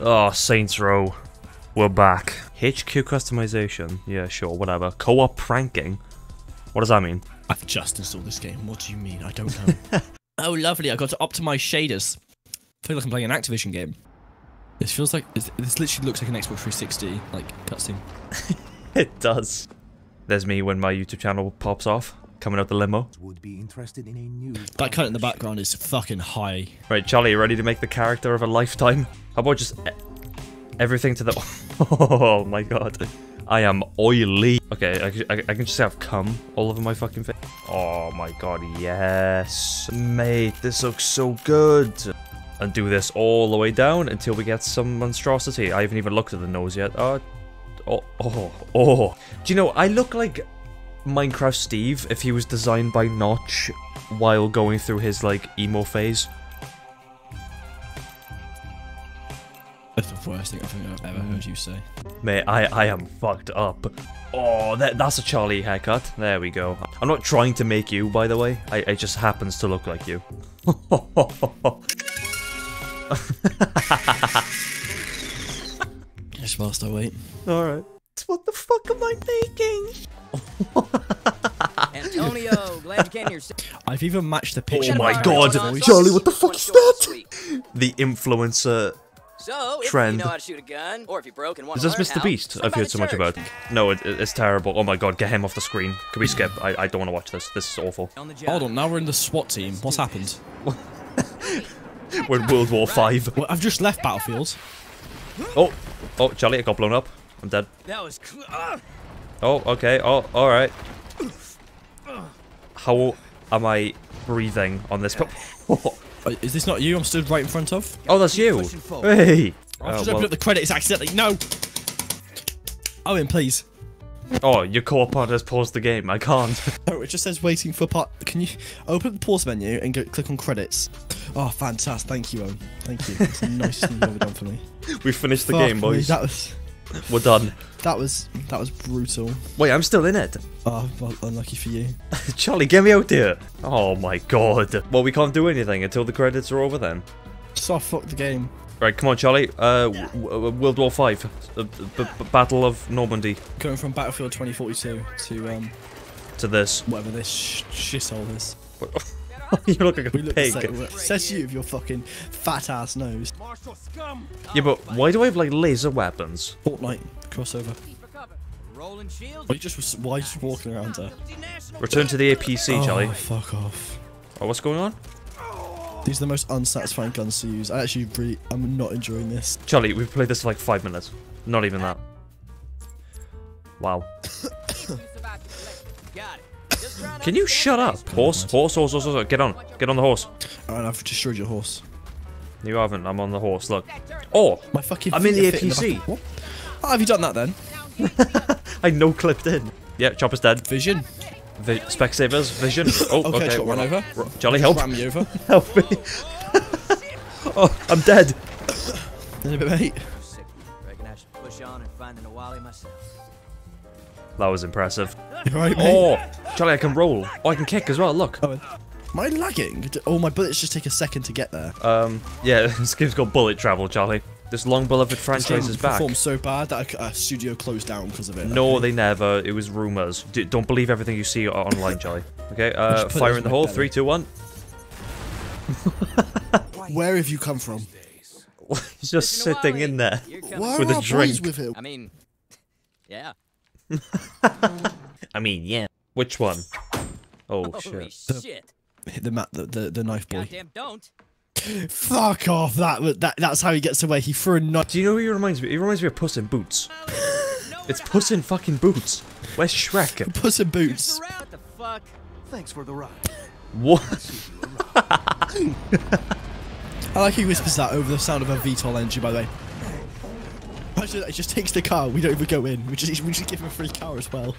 Oh, Saints Row. We're back. HQ customization. Yeah, sure, whatever. Co-op pranking. What does that mean? I've just installed this game. What do you mean? I don't know. oh, lovely. I got to optimize shaders. I feel like I'm playing an Activision game. This feels like this literally looks like an Xbox 360 like cutscene. It does. There's me when my YouTube channel pops off, coming out the limo. would be interested in a new That cunt in the background is fucking high. Right, Charlie, you ready to make the character of a lifetime? How about just e- everything to the... Oh my god. I am oily. Okay, I can just have cum all over my fucking face. Oh my god, yes. Mate, this looks so good. And do this all the way down until we get some monstrosity. I haven't even looked at the nose yet. Oh, oh, oh, oh. Do you know, I look like Minecraft Steve if he was designed by Notch while going through his, like, emo phase. That's the worst thing I think I've ever heard mm. you say. Mate, I, I am fucked up. Oh, that, that's a Charlie haircut. There we go. I'm not trying to make you, by the way. I, it just happens to look like you. Just whilst I wait. Alright. What the fuck am I making? Antonio, glad you came here. I've even matched the picture. Oh my god. Charlie, what the fuck is that? The influencer. So, if Trend. you know how to shoot a gun, or if you broke and want Is this Mr. Beast? swing I've heard so much about. No, it, it- it's terrible. Oh my god, get him off the screen. Can we skip? I, I don't want to watch this. This is awful. On. Hold on, now we're in the SWAT team. What's happened? We're in World War Five. Well, I've just left Battlefield. Oh, oh, Charlie, it got blown up. I'm dead. That was. Cl- ah! Oh, okay. Oh, all right. How am I breathing on this? Uh, Is this not you I'm stood right in front of? oh, that's you. pushing. Hey. I've Oh, just well- opened up the credits accidentally. No! Owen, please. oh, your co-op partner has paused the game. I can't. Oh, it just says waiting for part. Can you open the pause menu and go click on credits? Oh, fantastic. Thank you, Owen. Thank you. It's the nicest thing you've ever done for me. we finished the Fuck game, me, boys. That was We're done. that was that was brutal. Wait, I'm still in it. Oh, well, unlucky for you. Charlie, get me out here. Oh my god. Well, we can't do anything until the credits are over then. So fuck the game. Right, come on, Charlie. Uh, w- w- World War Five, uh, b- b- Battle of Normandy, Going from Battlefield 2042 to um to this. whatever this sh- shithole is. you look like a We look the pig. same. Says you with your fucking fat ass nose. Yeah, but why do I have like laser weapons? Fortnite crossover. Rolling shields. Why you just why you just walking around there? Return to the APC, Charlie. Oh, fuck off. Oh, what's going on? These are the most unsatisfying guns to use. I actually really, I'm not enjoying this. Charlie, we've played this for like five minutes. Not even that. Wow. Can you shut up? basics. Horse, horse, horse, horse, horse. Get on. Get on the horse. Alright, I've destroyed your horse. You haven't. I'm on the horse. Look. Oh, My fucking. I'm in the are fitting APC. back- What? How have you done that then? I no clipped in. Yeah, Chopper's dead. Vision. Vi- Specsavers, Vision. Oh, Okay, okay. run over. r- Charlie, help. Ram me over. Help me. oh, I'm dead. In a bit, mate. Sick. Reckon I should push on and find the Nahualli myself. That was impressive. You alright, mate? Oh, Charlie, I can roll. Oh, I can kick as well. Look. Am I lagging? Oh, my bullets just take a second to get there. Um, yeah, this game's got bullet travel, Charlie. This long beloved franchise is back. performed so bad that a, studio closed down because of it. No, they never. It was rumors. D- don't believe everything you see online, Charlie. Okay, uh, just put it fire in the my hole. belly. Three, two, one. Where have you come from? He's just sitting in there. you're coming. Where With a drink. with him? I mean, yeah. I mean, yeah. Which one? Oh Holy shit. shit. The ma- the, the the knife boy. Goddamn don't. Fuck off! That wa- that that's how he gets away. He threw a knife. Do you know who he reminds me? He reminds me of Puss in Boots. It's Puss in fucking Boots. Where's Shrek? Puss in boots. What the fuck? Thanks for the ride. What? I like he whispers that over the sound of a VTOL engine. By the way. Actually, it just takes the car. We don't even go in. We just we just give him a free car as well.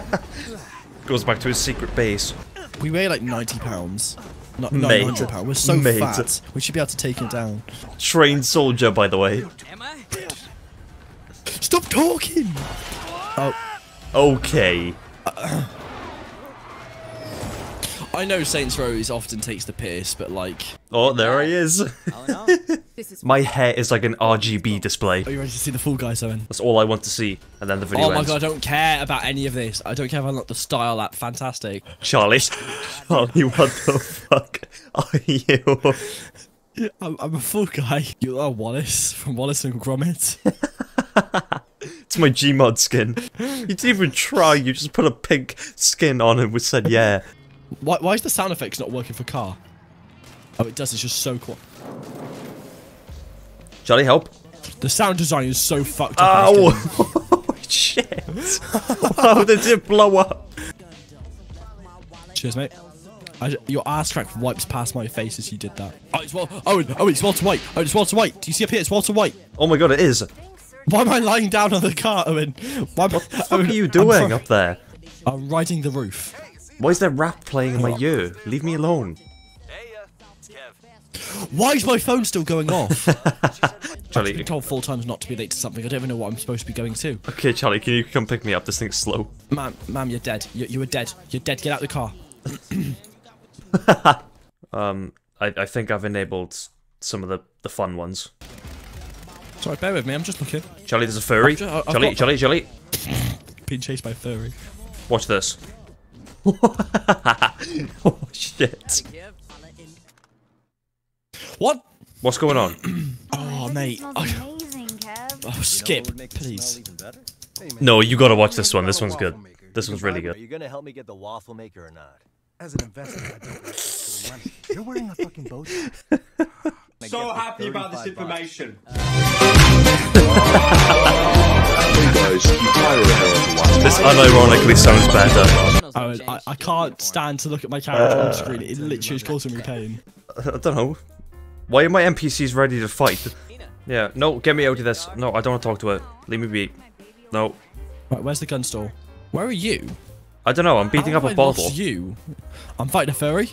Goes back to his secret base. We weigh like ninety pounds. Not Mate. nine hundred pounds. We're so Mate. fat. We should be able to take him down. Trained soldier, by the way. Stop talking. Oh, Okay. Uh, I know Saints Row is often takes the piss, but like, Oh, there he is. All in is My hair is like an RGB display. are you ready to see the full guy, Owen? That's all I want to see. And then the video Oh my ends. god, I don't care about any of this. I don't care if I unlock the style app. Fantastic. Charlie. Charlie, what the fuck are you? I'm, I'm a full guy. You are Wallace from Wallace and Gromit. It's my Gmod skin. You didn't even try, you just put a pink skin on and we said yeah. Why, why is the sound effects not working for car? Oh, it does. It's just so cool. Charlie, help. The sound design is so fucked up. in this game. Ow! Shit. How did it blow up? Cheers, mate. I, your ass crack wipes past my face as you did that. Oh, it's Wal- oh, oh, it's Walter White. Oh, it's Walter White. Do you see up here? It's Walter White. Oh my god, it is. Why am I lying down on the car, Owen? Why am, What the fuck are you doing up there? I'm riding the roof. Why is there rap playing in my ear? Leave me alone. Why is my phone still going off? Charlie, I've been told four times not to be late to something. I don't even know what I'm supposed to be going to. okay, Charlie, can you come pick me up? This thing's slow. Ma'am, ma'am, you're dead. You, you were dead. You're dead. Get out of the car. Um, I, I think I've enabled some of the, the fun ones. Sorry, bear with me. I'm just looking. Charlie, there's a furry. I've I've Charlie, got- Charlie, Charlie, Being chased by a furry. watch this. Oh shit. What? What's going on? Oh, mate. Oh, amazing, oh, skip, please. No, you gotta watch this one. This one's good. This one's really good. Are good. you gonna help me get the waffle maker or not? As an investor, I don't like money. You're wearing a fucking boat. So happy about this information. Uh, This unironically sounds better. Owen, I, I can't stand to look at my character on uh, screen. It literally is causing me pain. I don't know. Why are my NPCs ready to fight? Yeah, no, get me out of this. No, I don't want to talk to it. Leave me be. No. Right, where's the gun store? Where are you? I don't know, I'm beating How up a a I lost bottle. You? I'm fighting a furry.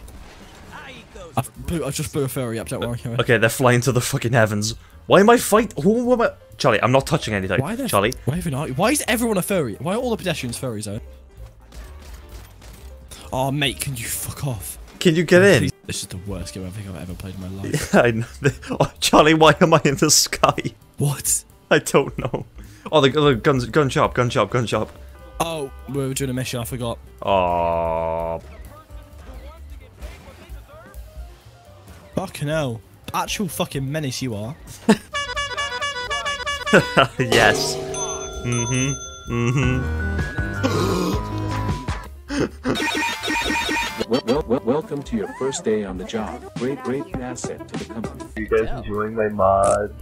I've, blew, I've just blew a furry up. Don't worry. Uh, Owen. Okay, they're flying to the fucking heavens. Why am I fight? Who am I? Charlie, I'm not touching anything. Why? Charlie, Why even are? Why is everyone a furry? Why are all the pedestrians furries? Owen? Oh, mate, can you fuck off? can you get in? This is the worst game I think I've ever played in my life. I know. Oh, Charlie, why am I in the sky? what? I don't know. Oh, the, the guns, gun shop, gun shop, gun shop. Oh, we were doing a mission. I forgot. Oh, Fucking hell. Actual fucking menace you are. yes. Mm-hmm. Mm-hmm. Well, well, well, welcome to your first day on the job. Great, great asset to the company. You guys enjoying my mod?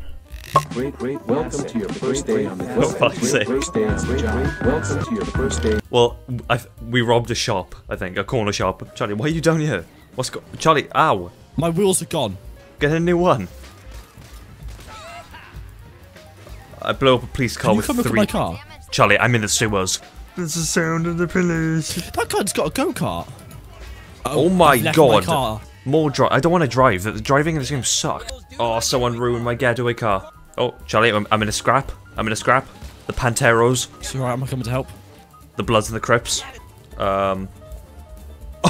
Great, great. Welcome to your first day on the For job. fuck's Great, sake. first day on the job. Welcome to your first day. Well, I, we robbed a shop, I think, a corner shop. Charlie, why are you down here? What's go- Charlie, ow. My wheels are gone. Get a new one. I blew up a police car Can you with come look at my car? Charlie, I'm in the sewers. There's the sound of the police. That guy's got a go kart. Oh my god. My car. More drive. I don't want to drive. The the driving in this game sucks. Oh, someone ruined my getaway car. Oh, Charlie, I'm, I'm in a scrap. I'm in a scrap. The Panteros, It's alright, I'm coming to help. the Bloods and the Crips. Um.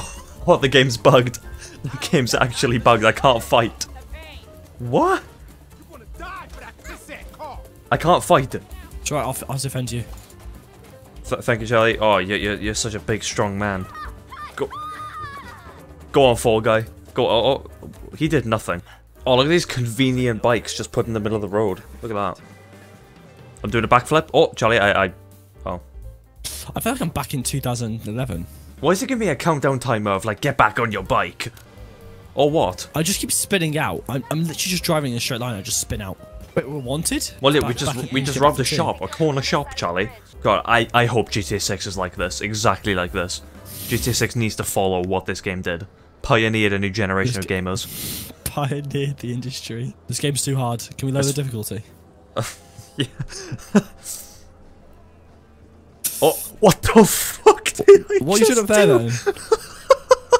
Oh, the game's bugged. The game's actually bugged. I can't fight. What? I can't fight. Th- It's alright, I'll, I'll defend you. thank you, Charlie. Oh, you're, you're, you're such a big, strong man. Go. Go on, Fall Guy. Go. Oh, oh, he did nothing. Oh, look at these convenient bikes just put in the middle of the road. Look at that. I'm doing a backflip. Oh, Charlie, I, I. Oh. I feel like I'm back in 2011. Why is it giving me a countdown timer of like, get back on your bike? Or what? I just keep spinning out. I'm, I'm literally just driving in a straight line. I just spin out. Wait, we're wanted? Well, yeah, we just we just robbed a shop, a corner shop, Charlie. God, I I hope GTA 6 is like this, exactly like this. GTA 6 needs to follow what this game did. Pioneered a new generation of gamers. Pioneered the industry. This game's too hard. Can we lower the difficulty? Yeah. oh, what the fuck did I What you doing up there then?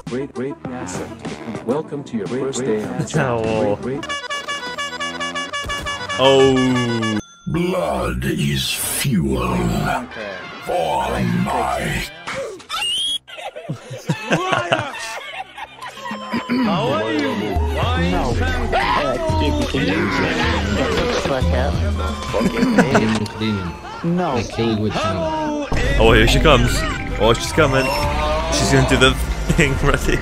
Great, great asset to the company. Welcome to your first day on the job. Oh. Great, great. Oh, Blood is fuel for my No. Oh, here she comes. Oh, she's coming. She's gonna do the thing ready.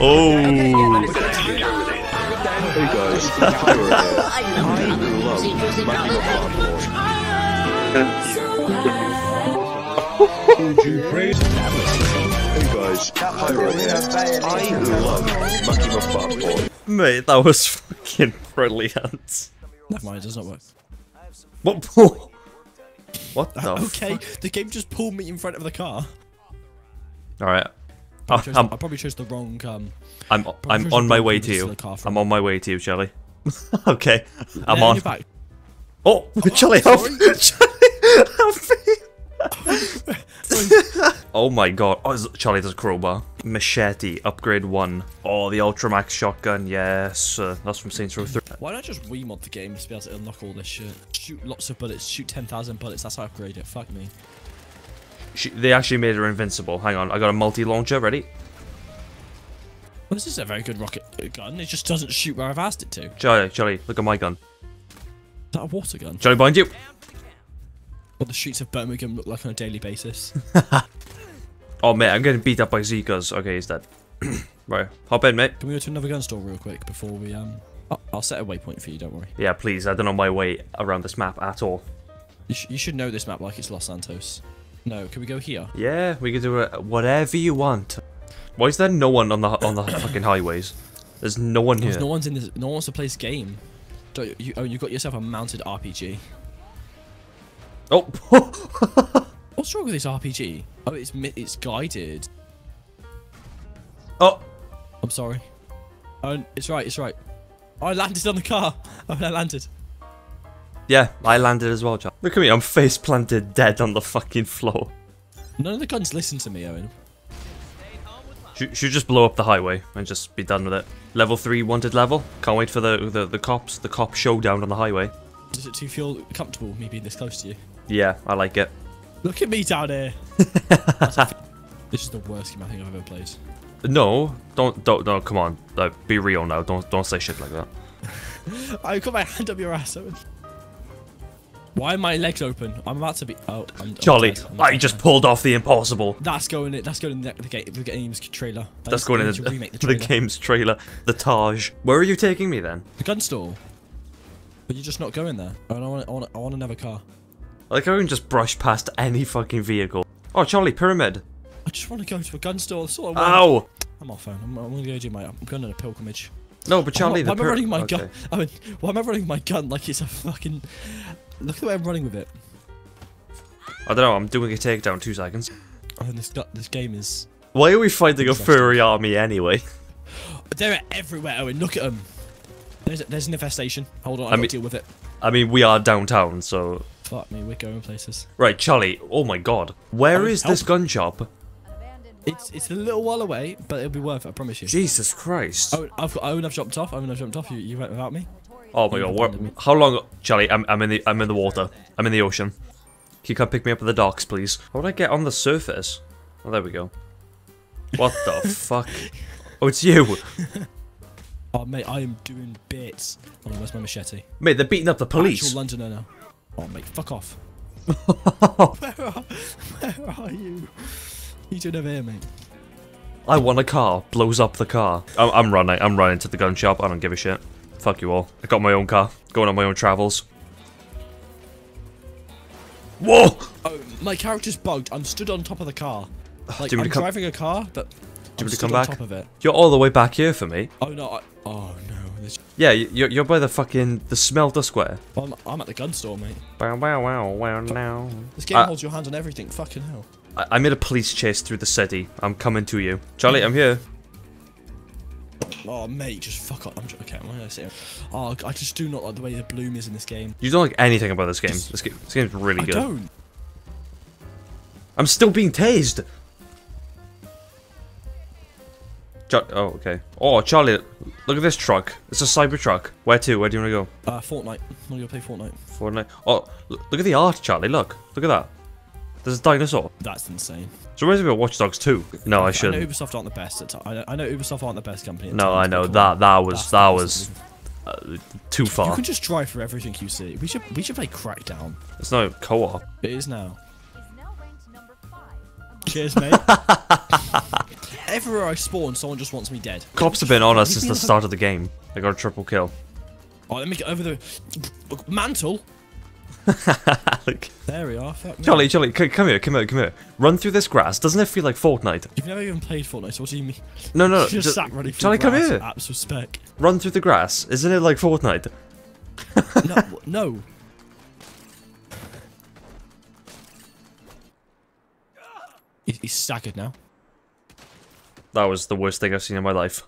Oh. Hey guys, Tyler here. I love Hey guys, here. I love Fat Boy. Mate, that was fucking brilliant. Never mind, it does not work. What? What the? Okay, the game just pulled me in front of the car. All right. I, Oh, chose, I'm, probably chose the wrong. Um, I'm, I'm on my way to you. the car from. I'm on my way to you, Charlie. okay, I'm There, on. back. Oh, Charlie, help! Charlie, help me! oh my god. Oh, Charlie, there's a crowbar. Machete, upgrade 1. Oh, the Ultramax shotgun, yes. Uh, that's from Saints Row 3. Why not just remod the game to be able to unlock all this shit? Shoot lots of bullets, shoot 10,000 bullets, that's how I upgrade it. Fuck me. She, they actually made her invincible. Hang on, I got a multi-launcher, ready? Well, this is a very good rocket gun. It just doesn't shoot where I've asked it to. Charlie, Charlie, look at my gun. Is that a water gun? Charlie, behind you! What the streets of Birmingham look like on a daily basis. Oh, mate, I'm getting beat up by Zekas. Okay, he's dead. right, hop in, mate. Can we go to another gun store real quick before we um? I'll, I'll set a waypoint for you. Don't worry. Yeah, please, I don't know my way around this map at all. You, sh- you should know this map like it's Los Santos. No, can we go here? Yeah, we can do whatever you want. Why is there no one on the on the fucking highways? There's no one here. No one's in this. No one wants to play this game. You? Oh, you got yourself a mounted RPG. Oh, What's wrong with this RPG? Oh, it's it's guided. oh, I'm sorry. Oh, it's right. It's right. Oh, I landed on the car. Oh, I landed. Yeah, I landed as well, Charlie. Look at me, I'm face planted dead on the fucking floor. None of the guns listen to me, Owen. Should, should just blow up the highway and just be done with it. Level three wanted level. Can't wait for the the, the cops, the cop showdown on the highway. Does it do you feel comfortable me being this close to you? Yeah, I like it. Look at me down here. this is the worst game I think I've ever played. No, don't don't no, come on, like, be real now. Don't don't say shit like that. I've got my hand up your ass, Owen. Why are my legs open? I'm about to be. Oh, I'm, I'm Charlie, dead. I'm I just pulled off the impossible. That's going in. That's going in the, the, game, the game's trailer. That's going in the, remake the, the game's trailer. The Taj. Where are you taking me then? The gun store. But you're just not going there. I want. I want. I want another car. Like I can just brush past any fucking vehicle. Oh, Charlie, pyramid. I just want to go to a gun store. That's all I want. Ow! I'm off phone. I'm, I'm gonna go do my. I'm going on a pilgrimage. No, but Charlie, the why am I running my okay. gun? I mean, why am I running my gun like it's a fucking? Look at the way I'm running with it. I don't know. I'm doing a takedown. Two seconds. Oh, this this game is. Why are we fighting a furry army anyway? They're everywhere, Owen. Look at them. There's there's an infestation. Hold on, I, I mean- deal with it. I mean, we are downtown, so Fuck me, we're going places. right, Charlie. Oh my God, where Oh, is help. this gun shop? It's it's a little while away, but it'll be worth it. I promise you. Jesus Christ! Owen, I've Owen, I've jumped off. Owen, I've jumped off. You, you went without me. Oh my God, where, how long, Charlie? I'm I'm in the I'm in the water. I'm in the ocean. Can you come pick me up at the docks, please? How would I get on the surface? Oh, there we go. What the fuck? Oh, it's you, Oh mate, I am doing bits. Oh, where's my machete? mate. They're beating up the police. Actual Londoner now. Oh mate, fuck off. where, are, where are you? You doing over here, mate? I want a car. Blows up the car. I'm, I'm running. I'm running to the gun shop. I don't give a shit. Fuck you all. I got my own car. Going on my own travels. Whoa! Oh, my character's bugged. I'm stood on top of the car. Like Do you want me I'm driving a car, but Do I'm you want me to stood come on back? top of it. You're all the way back here for me. Oh no! I, oh no! Yeah, you're, you're by the fucking the smelter square. I'm, I'm at the gun store, mate. Wow, wow, wow, wow, now. This game Uh, holds your hand on everything. Fucking hell. I, I made a police chase through the city. I'm coming to you, Charlie. I'm here. Oh mate, just fuck up. I'm just, okay. I'm gonna sit here. Oh, I just do not like the way the bloom is in this game. You don't like anything about this game. This, game, this game's really I good. don't. I'm still being tased. Oh, okay. Oh, Charlie, look at this truck. It's a cyber truck. Where to? Where do you want to go? Uh, Fortnite. I'm gonna go play Fortnite. Fortnite. Oh, look, look at the art, Charlie. Look. Look at that. There's a dinosaur. That's insane. So reminds me of Watch Dogs 2. No, I I know shouldn't. Ubisoft aren't the best at. I know, I know Ubisoft aren't the best company. At No, I know that that was That's- that was uh, too far. You can just drive through everything you see. We should we should play Crackdown. It's no co-op. It is now. Cheers, mate. Everywhere I spawn, someone just wants me dead. Cops have been on us since the start of the game. I got a triple kill. Oh, let me get over the mantle. There we are. Fuck Charlie, c- come here, come here, come here. Run through this grass. Doesn't it feel like Fortnite? You've never even played Fortnite, so what do you mean? No, no, you just sat running through Charlie, come here. Apps with spec. Run through the grass. Isn't it like Fortnite? No, no. He- He's staggered now. That was the worst thing I've seen in my life.